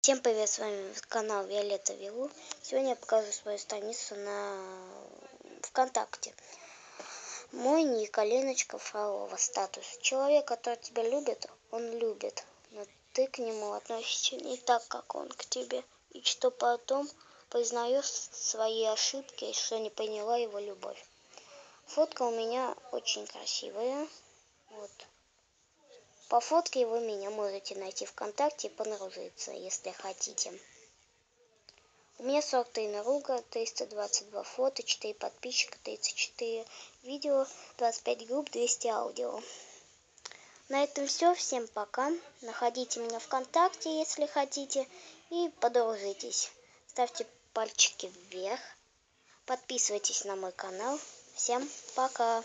Всем привет, с вами канал Виолетта Вилу. Сегодня я покажу свою страницу на ВКонтакте. Мой ник Аленочка Фролова. Статус. Человек, который тебя любит, он любит. Но ты к нему относишься не так, как он к тебе. И что потом признаешь свои ошибки, что не поняла его любовь. Фотка у меня очень красивая. По фотке вы меня можете найти ВКонтакте и подружиться, если хотите. У меня 43 наруга, 322 фото, 4 подписчика, 34 видео, 25 групп, 200 аудио. На этом все. Всем пока. Находите меня ВКонтакте, если хотите, и подружитесь. Ставьте пальчики вверх. Подписывайтесь на мой канал. Всем пока.